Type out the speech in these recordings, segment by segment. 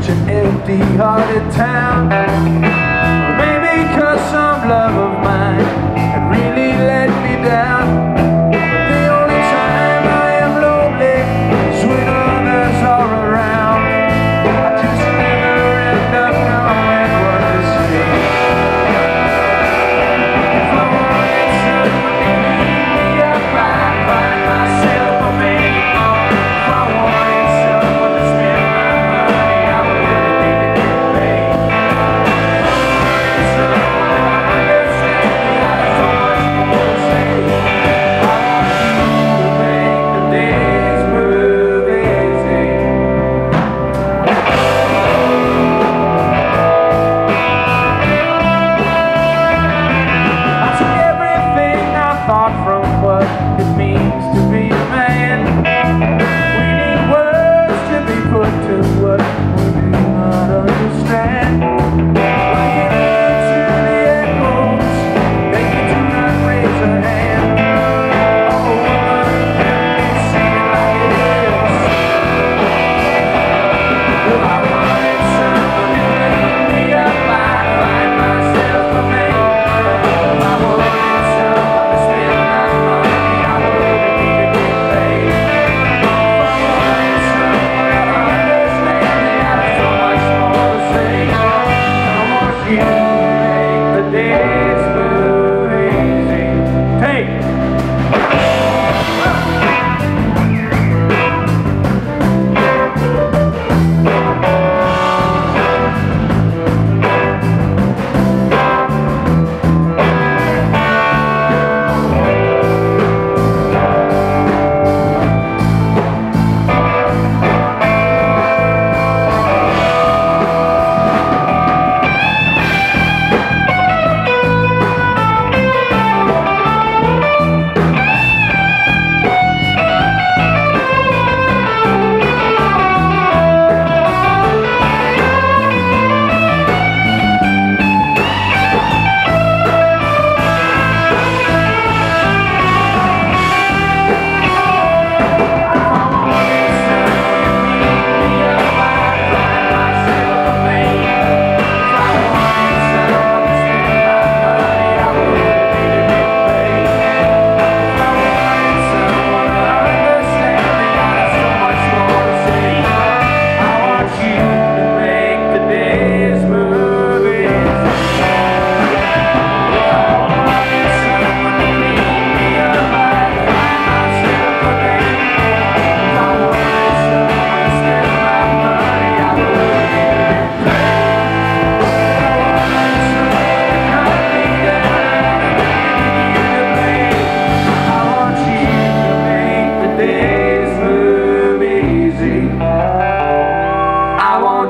Such an empty-hearted town. Maybe cause some love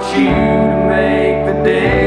you to make the day.